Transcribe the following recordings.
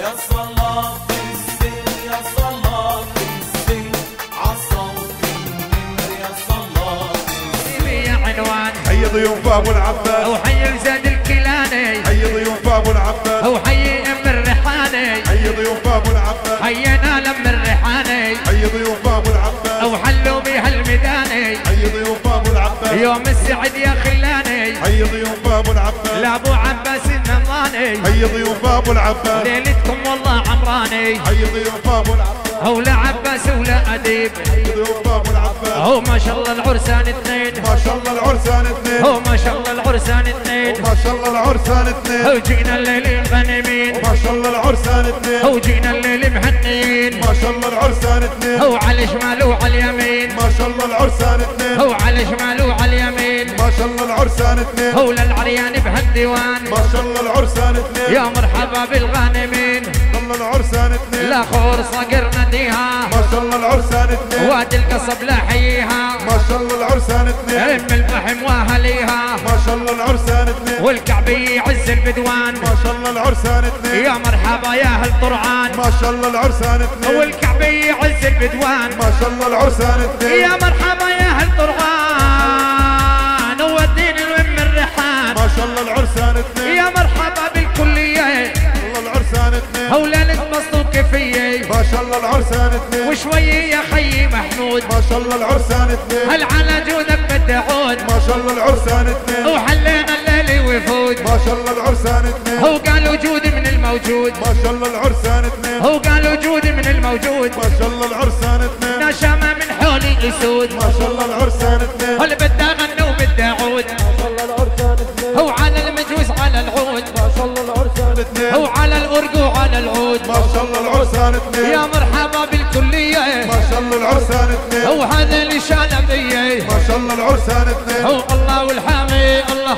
حي ضيوف ابو العباس. أو حي زاد الكيلاني حي ضيوف ابو العباس. أو حي أم الريحاني حي ضيوف ابو العباس. حينا لم الريحاني حي ضيوف ابو العباس. أو حلوا بها الميداني. حي ضيوف ابو العباس. يوم السعد يا خلاني. حي ضيوف ابو العباس. لابو عباس النمراني حي ضيوف أبو العباس. ليلتكم والله عمراني. حي ضيوف أبو العباس. هو لا عباس ولا أديب. حي ضيوف أبو العباس. هو ما شاء الله العرسان اثنين. ما شاء الله العرسان اثنين. هو ما شاء الله العرسان اثنين. ما شاء الله العرسان اثنين. هو جينا الليل مغنمين ما شاء الله العرسان اثنين. هو جينا الليل مهنيين ما شاء الله العرسان اثنين. هو على شمال وعلى اليمين. ما شاء الله العرسان اثنين. هو على شمال وعلى اليمين. ما شاء الله العرسان اثنين. هو للعريان بهالديوان. ما شاء الله العرسان اثنين. يا مرحبا بالغانمين. الله العرسان اثنين. لا خور صقر نديها ما شاء الله العرسان اثنين. وادي القصب لا حييها. ما شاء الله العرسان اثنين. ام الفحم واهليها ما شاء الله العرسان اثنين. والكعبي يعز البدوان. ما شاء الله العرسان اثنين. يا مرحبا يا أهل طرعان. ما شاء الله العرسان اثنين. والكعبي يعز البدوان. ما شاء الله العرسان اثنين. يا مرحبا يا أهل طرعان. الله العرسان اثنين. يا مرحبا بالكلية. الله العرسان اثنين. هولالك مصدوق فيي ما شاء الله العرسان اثنين. وشوية يا خيي محمود. ما شاء الله العرسان اثنين. هل على جودك بدي اعود ما شاء الله العرسان اثنين. وحلينا الليل وفود ما شاء الله العرسان اثنين. هو قال وجودي من الموجود. ما شاء الله العرسان اثنين. هو قال وجودي من الموجود. ما شاء الله العرسان اثنين. نشامة من حولي اسود ما شاء الله العرسان اثنين. هل اثنين هو على الأرق وعلى العود. ما شاء الله العرسان اثنين. يا مرحبا بالكلية. ما شاء الله العرسان اثنين. هو هذا اللي شال بيه ما شاء الله العرسان اثنين. هو الله والحامي الله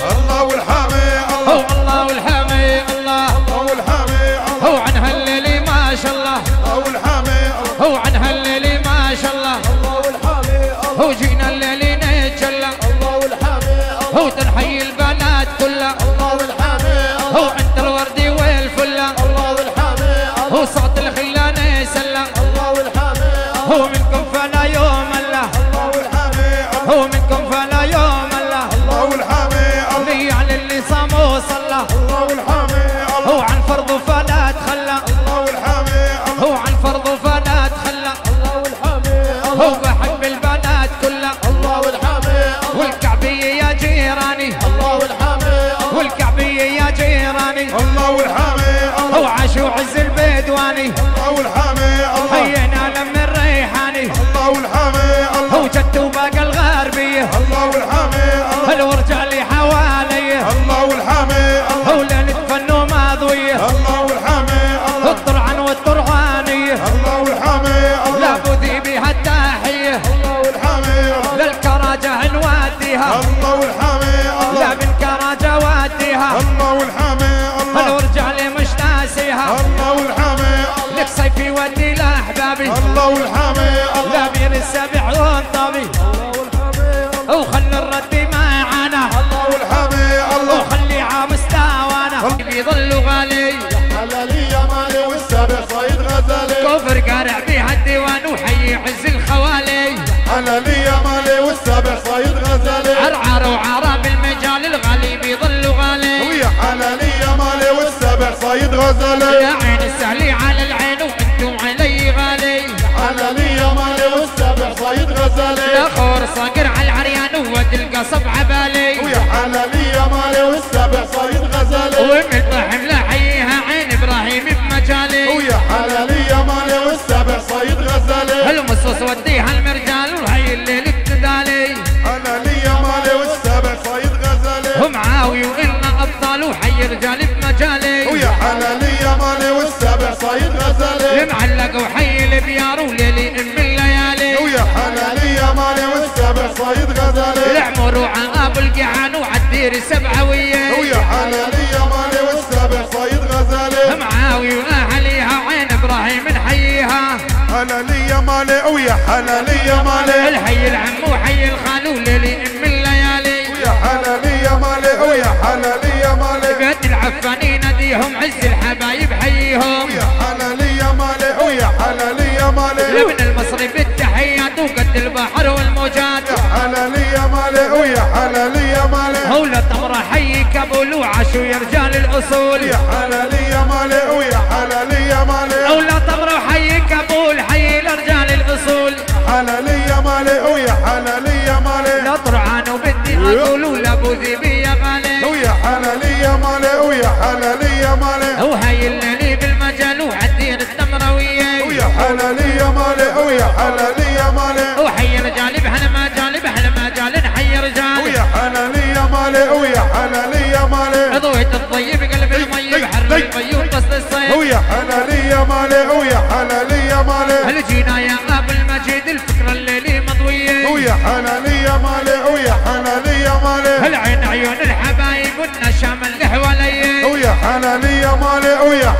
الله والحامي لا الله بين السبع والطبي الله والحامي وخلي الرد معانا الله والحامي الله. وخلي عام استوانا بيضل غالي. حلالي يا مالي والسابع صيد غزالي. كفر قارع بيها الديوان وحي عز الخوالي. حلالي القصب عبالي ويا حلالي يا مالي والسابع صيد غزالي. ومن طحم لحيها عين إبراهيم بمجالي. ويا حلالي يا مالي والسابع صيد غزالي. المصوص وديها المرجال وهي الليل ابتدالي. حلالي يا مالي والسابع صيد غزالي. ومعاوي وإلنا أبطال وحي رجال بمجالي. ويا حلالي يا مالي والسابع صيد غزالي. المعلق وحي البيار وليلي أم الليالي. ويا حلالي يا مالي والسابع صيد غزالي. العمر وعقاب القعان وعالدير سبعوية ويا حلالي يا مالي والسابع صيد غزالي. معاوي وأهليها عين إبراهيم نحييها. حلالي يا مالي ويا حلالي يا مالي. الحي العم وحي الخال وليلي أم الليالي. ويا حلالي يا مالي ويا حلالي يا مالي. بيت العفانين نديهم عز الحبايب الاصول وعاشوا يا رجال الأصول. يا حلالي يا مالي ويا حلالي يا مالي اولا طمره حي كابول حي لرجال الأصول. حلالي يا مالي ويا حلالي يا مالي. لا طرعان وبدي أقول ولا ابو ذيبي يا غالي. ويا حلالي يا مالي ويا حلالي يا مالي وهاي اللي بالمجال وعدين التمره وياي ويا حلالي ويا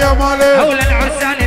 يا مالي حول العرسان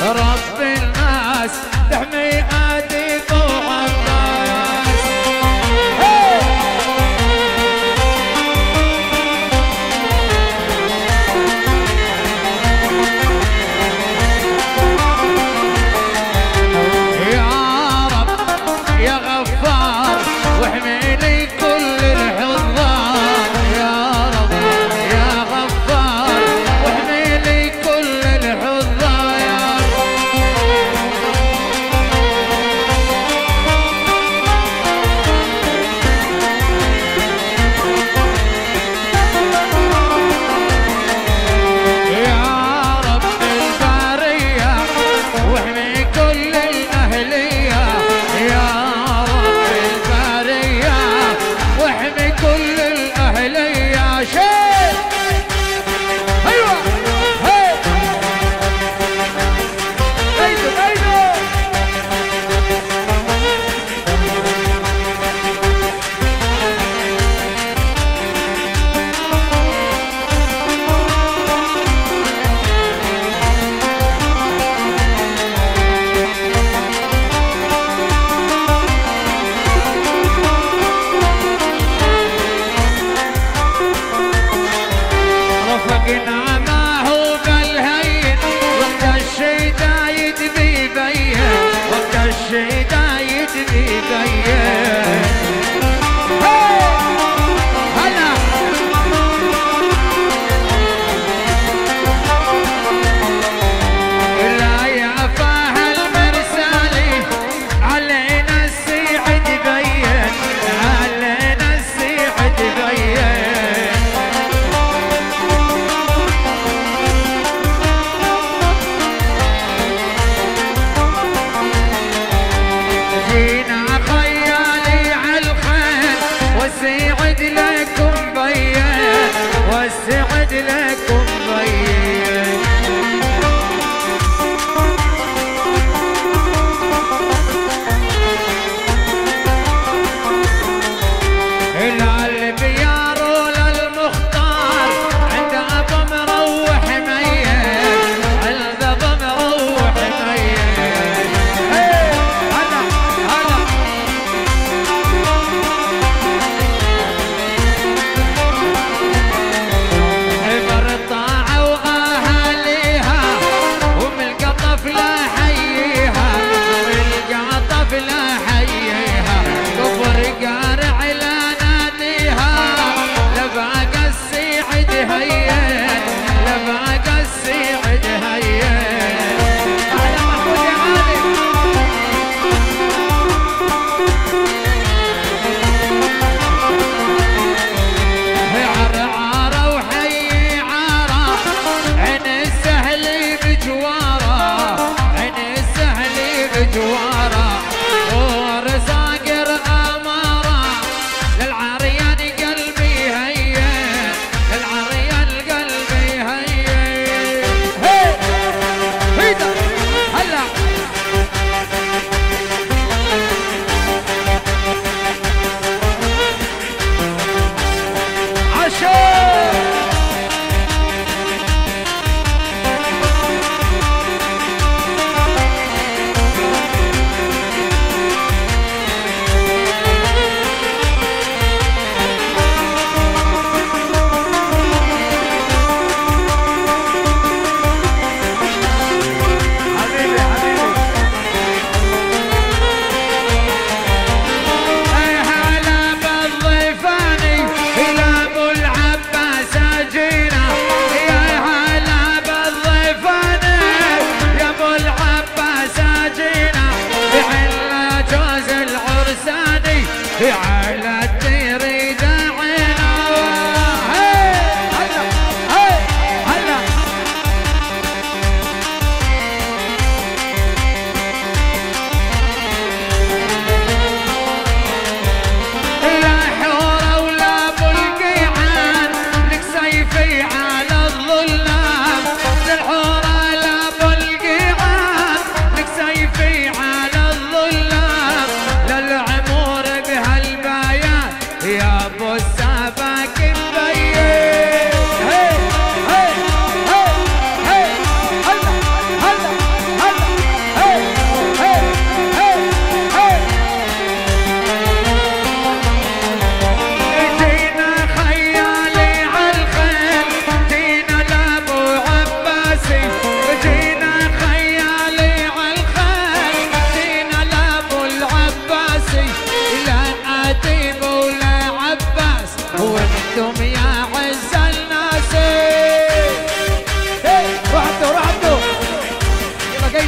Rock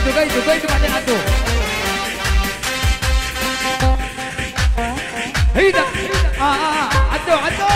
itu, kau itu, kau itu banyak aku. Hidup, ah, ah, ah, atuh, atuh.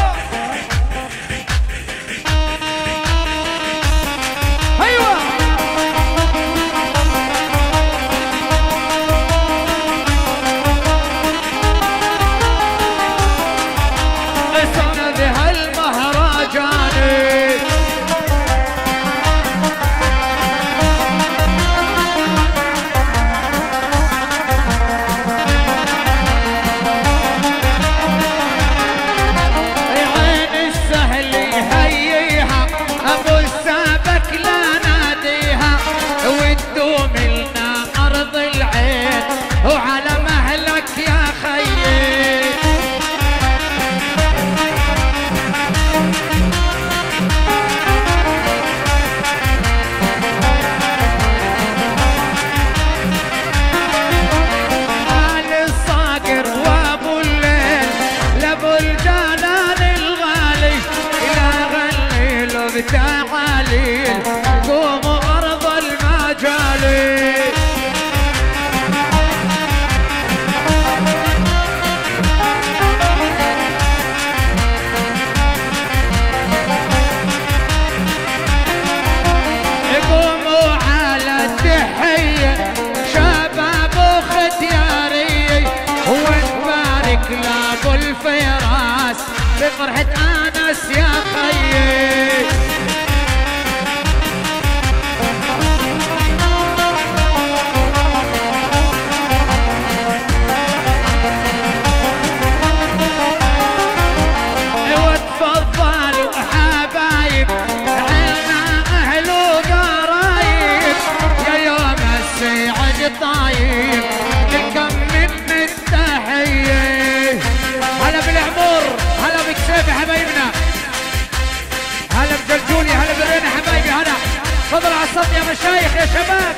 تفضل على يا مشايخ يا شباب.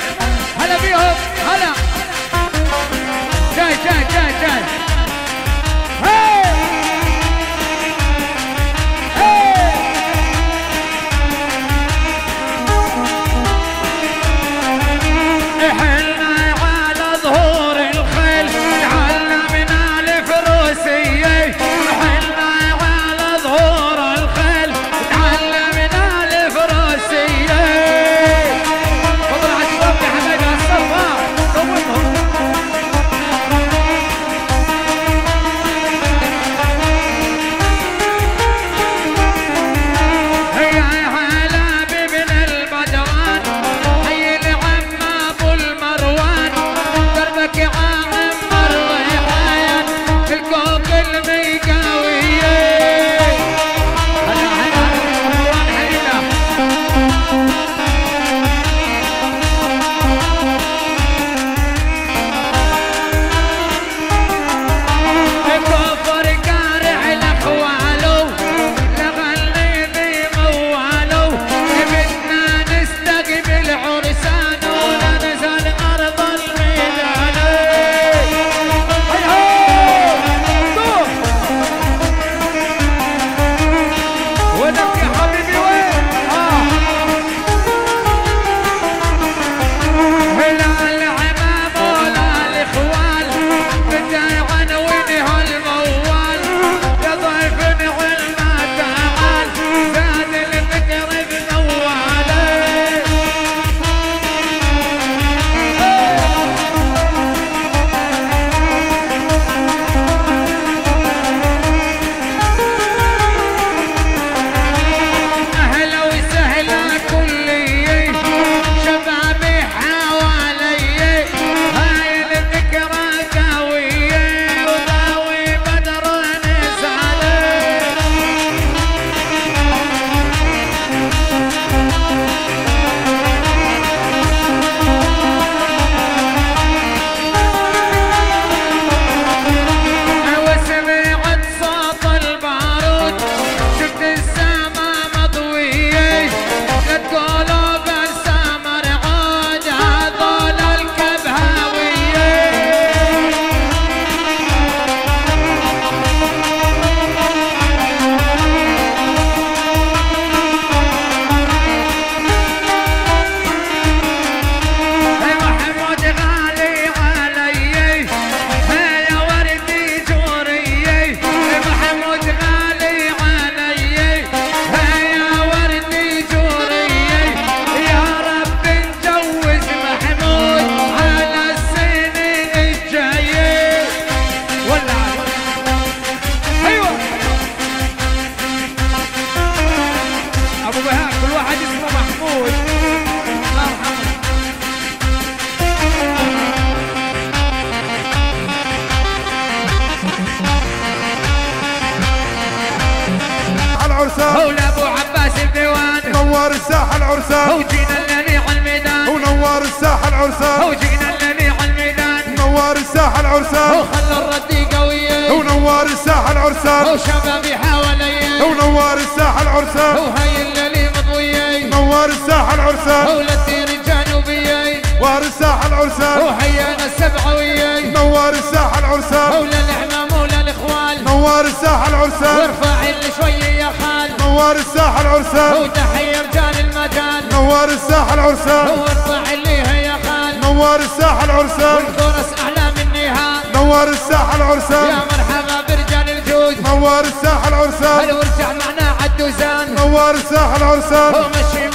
هلا بيهم هلا. جاي جاي جاي جاي. هاي العرسان. مولى ابو عباس الديوان. نور الساحة العرسان. وجينا الليل على الميدان. ونور الساحة العرسان. وجينا الليل على الميدان. نور الساحة العرسان. وخلى الردي قوية ونور الساحة العرسان. وشبابي حوالي ونور الساحة العرسان. وهي الليل مضوية نور الساحة العرسان. ولدي الجنوبية نور الساحة العرسان. وحيانا السبعوية نور الساحة العرسان. مولى الإخوان. نور الساحة العرسان. وارفع اللي شوية يا خال نور الساحة العرسان. وتحية رجال المجال نور الساحة العرسان. وارفع اللي هي يا خال نور الساحة العرسان. والكورس أحلى من النهال نور الساحة يا العرسان مرحبا برجال الجود نور الساحة العرسان. هل ورجع معنا عدوزان؟ نور الساحة العرسان. ومشي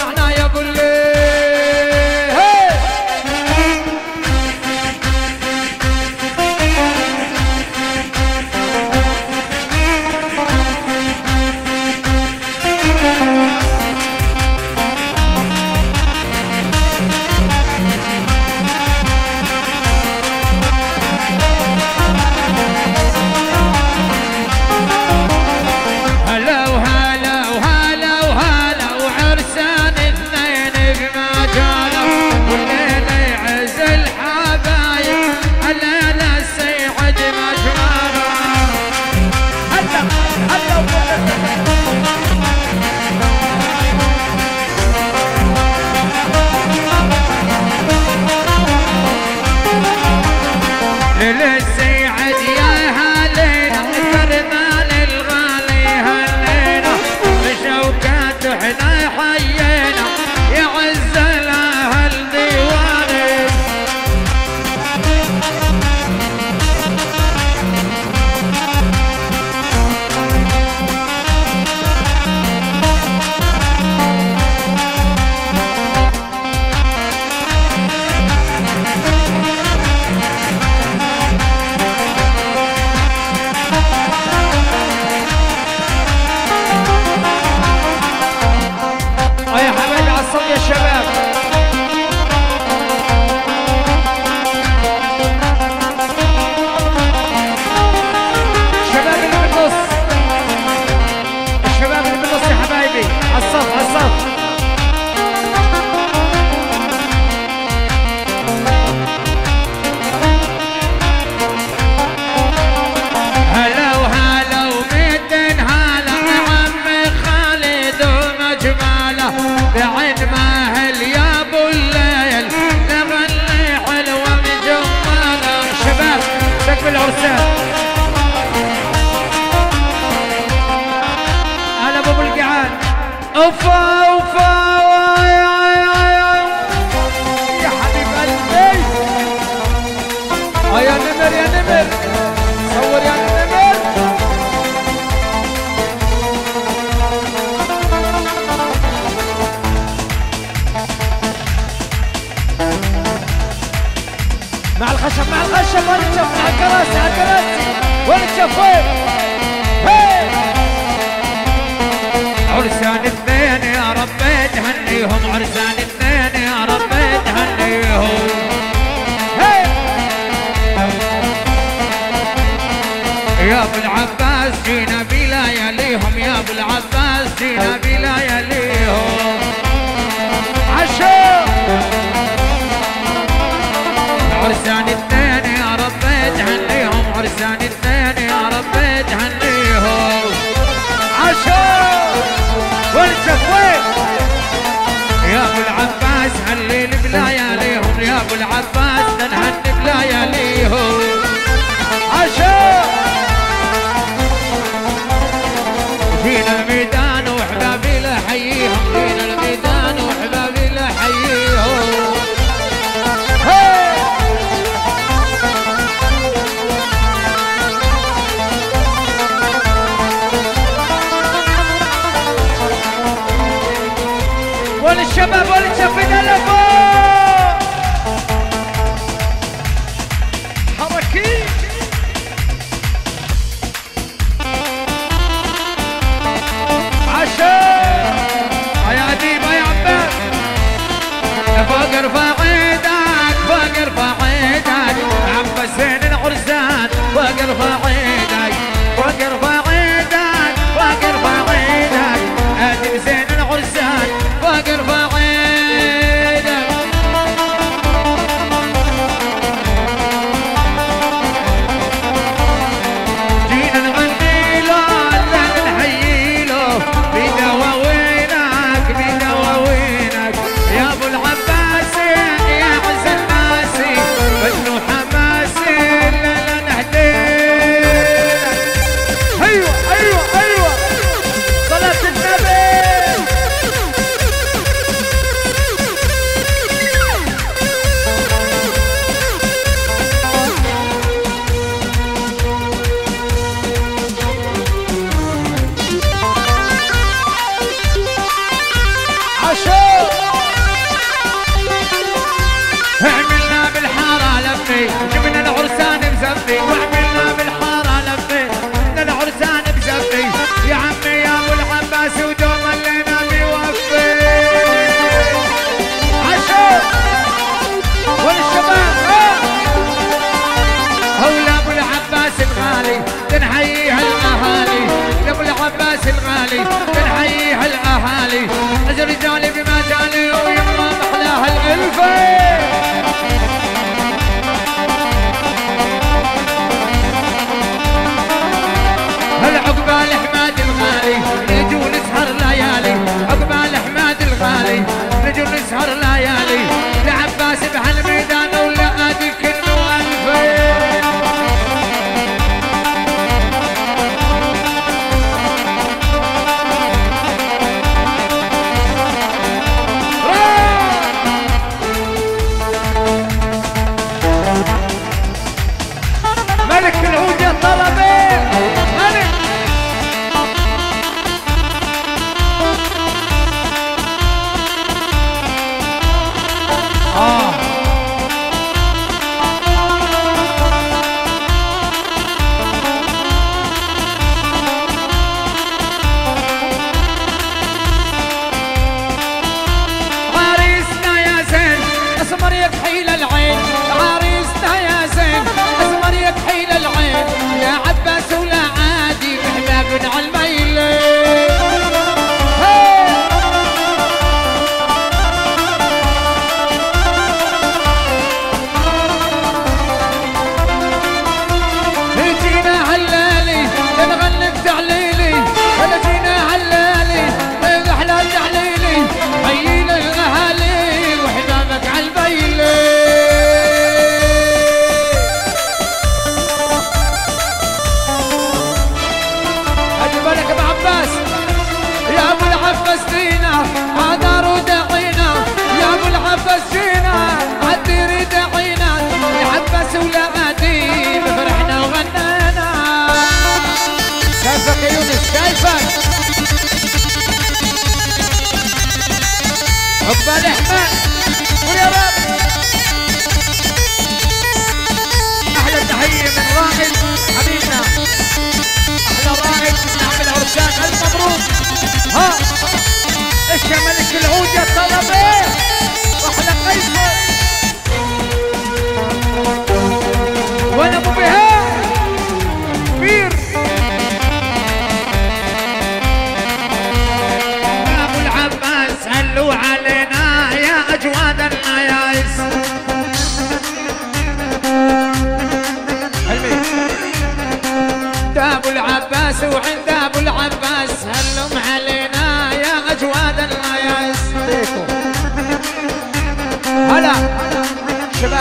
تهنيهم عرسان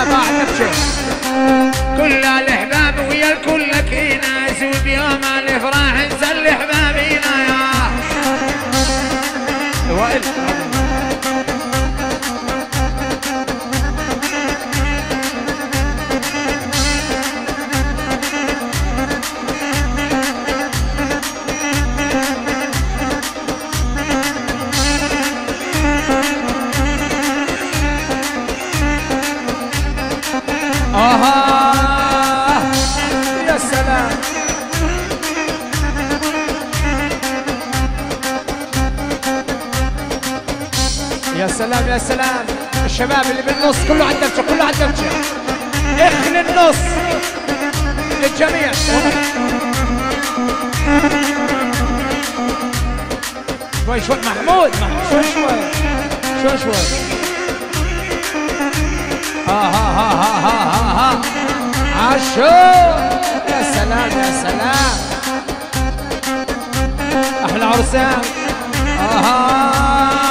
ولا باع نبشه كل الأحباب ويا الكل كيناس وبيوم الإفراح نسلح بابينا يا. وإلا الشباب اللي بالنص كله على الدبشه كله على الدبشه اخلي النص للجميع. شوي شوي محمود شوي شوي. شوي شوي. ها ها ها ها ها ها ها عشو يا سلام يا سلام. أحلى عرسان. آه، أها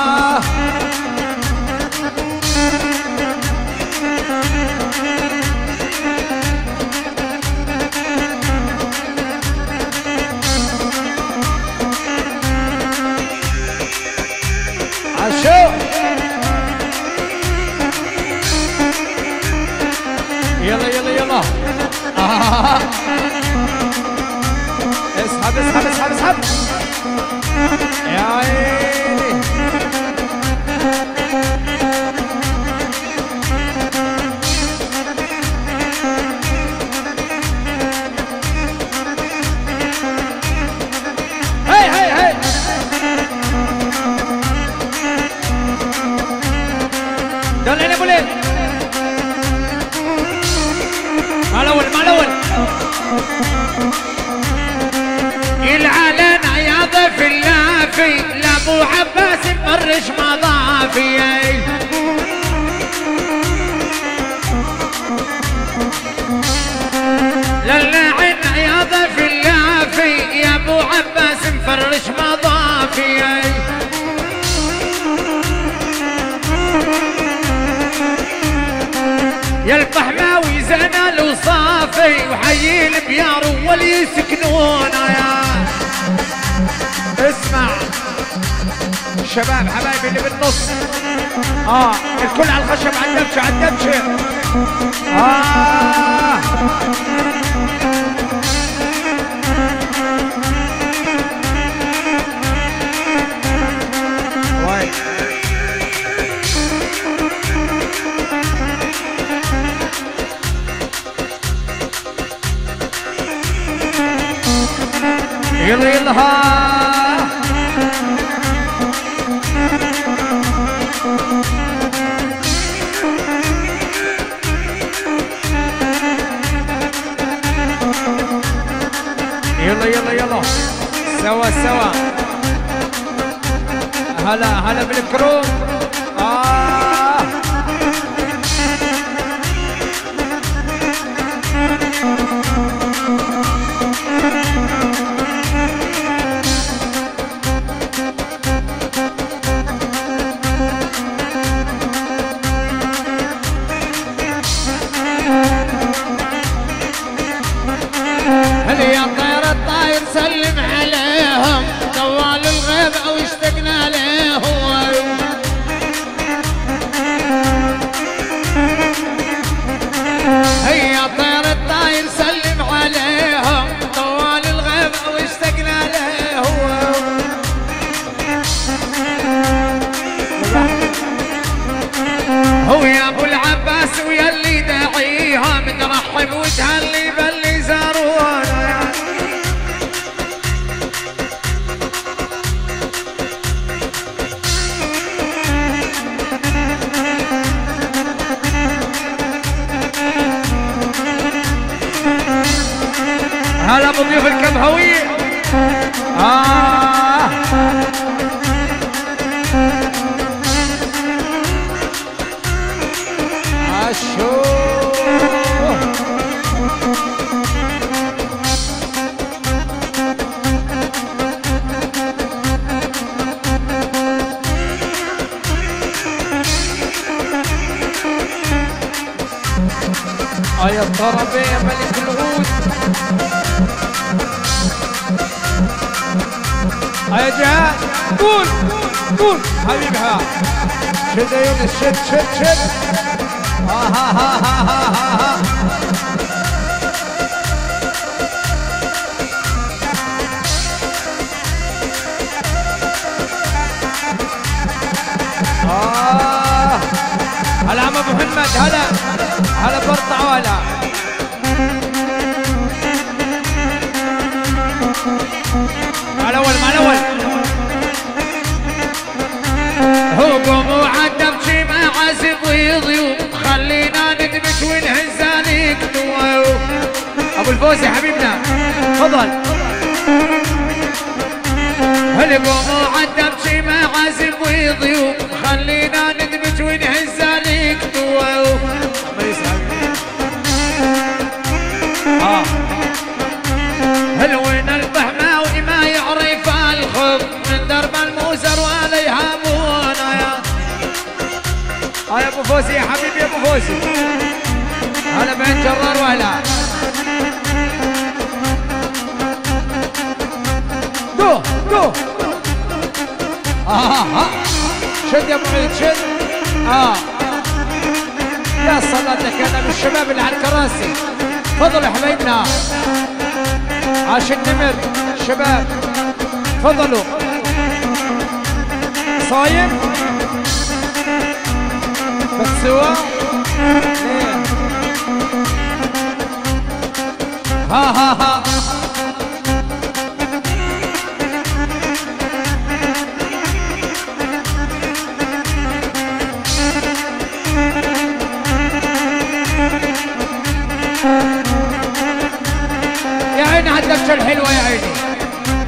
up. أبو محمد هلا. هلا برطع وهلا مع الأول مع الأول هجوم وعدم شي ما عازب ويضيوف خلينا ندمج ونهز نواو أبو الفوز يا حبيبنا. تفضل. هلقوم وعدم شي ما عازب ويضيوف خلينا فوزي يا حبيبي يا ابو فوزي هلا بعين جرار وهلا دو دو آه آه. شد يا أبو عيد شد. آه. يا صلاتك أنا من الشباب اللي على الكراسي. تفضلوا يا حبايبنا عاش النمر شباب. تفضلوا. صايم؟ بالسوا ها. ها ها يا عيني على الدفشه الحلوه يا عيني.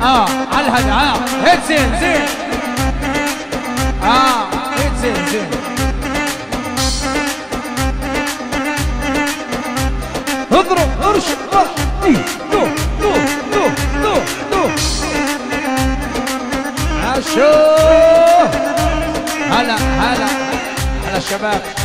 آه على الهدعاء هيت زين زين. آه هيت زين زين. اضرب ارشد راح دو دو دو دو دو. عاشو. هلا هلا هلا شباب.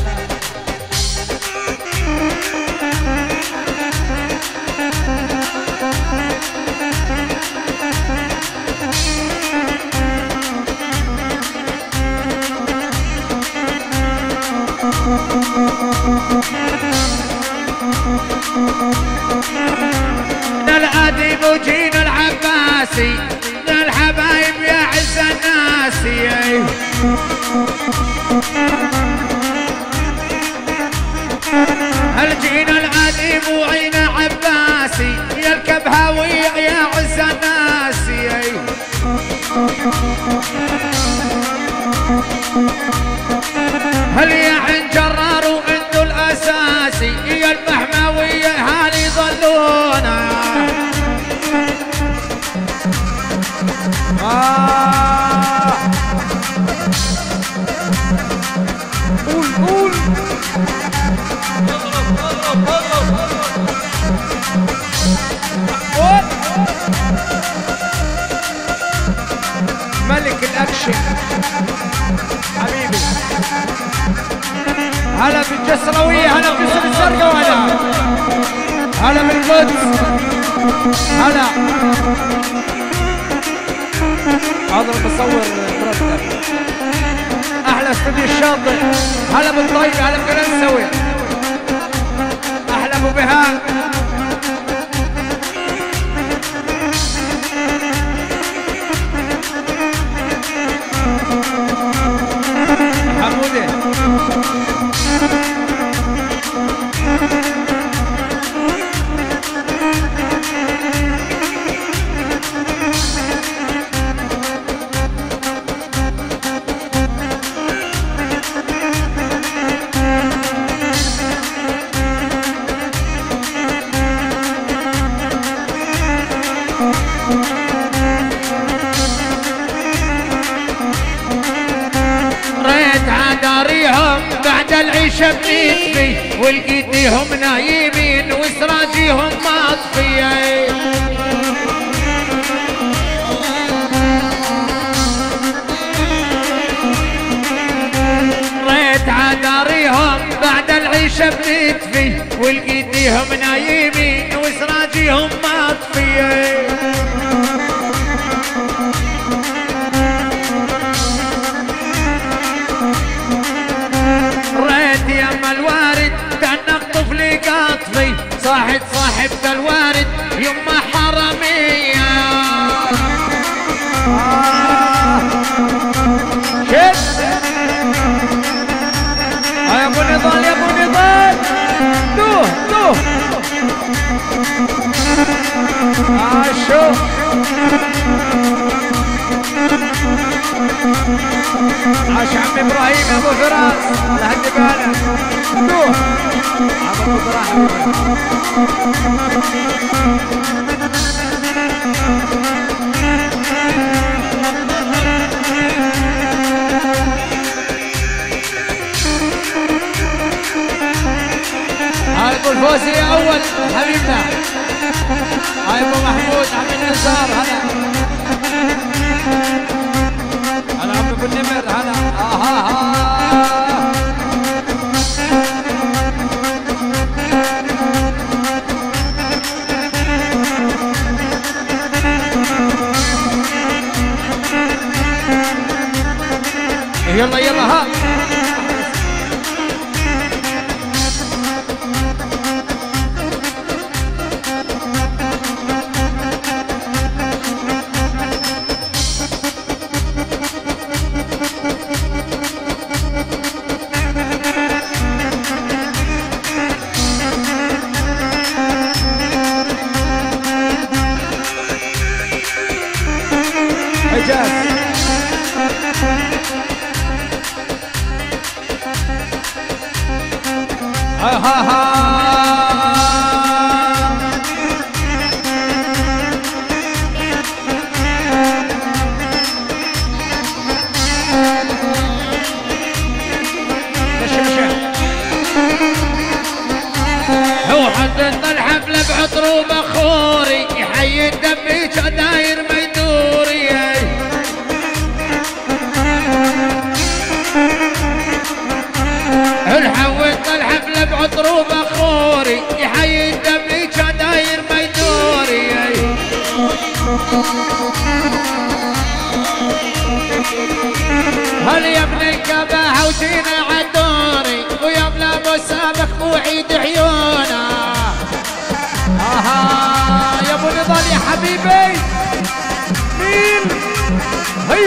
أبو الفوزي أول حبيبنا. هاي أبو محمود عم النزار هلا. هلا عم النمر هلا. أها آه آه آه.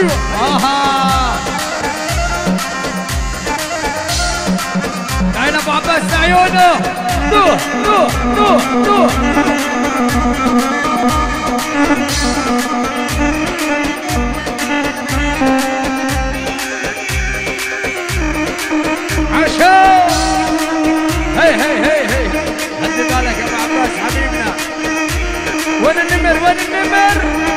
أها عين ابو عباس عيونه نوح نوح نوح نوح عشاء هي هي هي هي بالك يا ابو عباس حبيبنا وين النمر وين النمر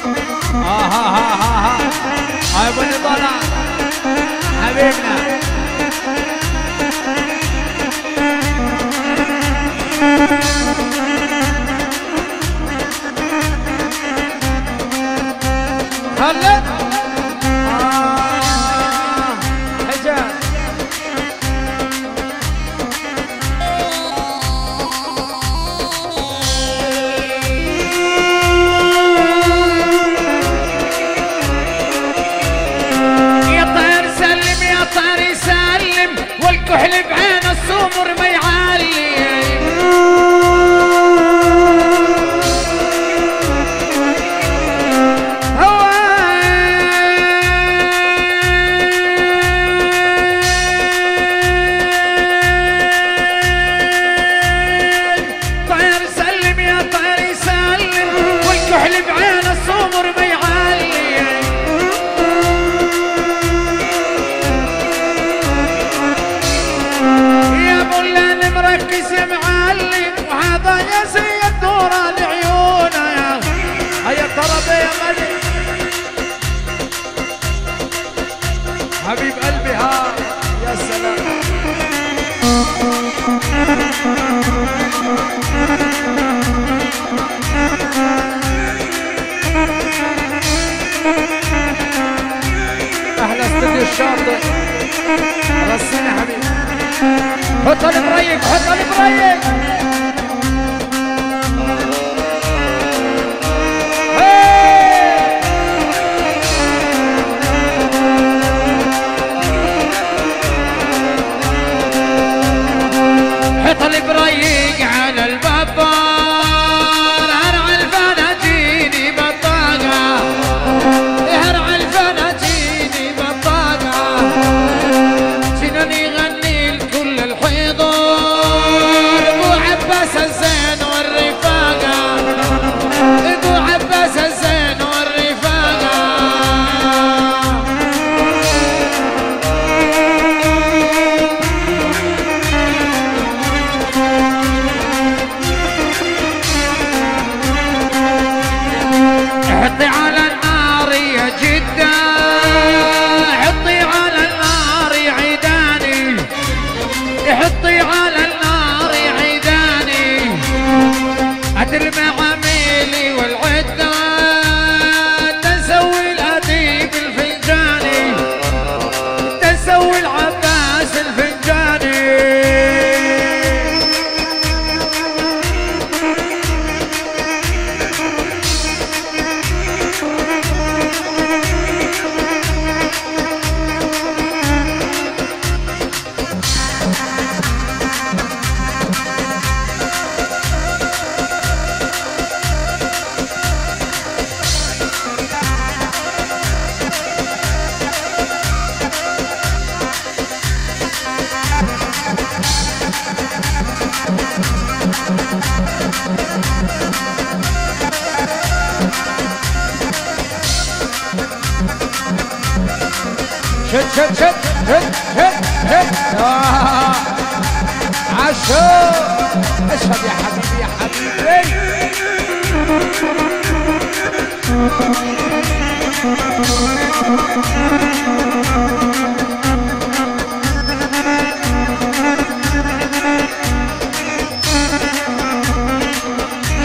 आहा हा हा हा हाय बने बाला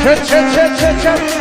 Chut, chut, chut, chut, chut.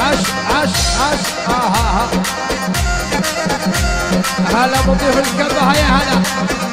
عش عش عش آه هلا مضيف الكبه يا هلا.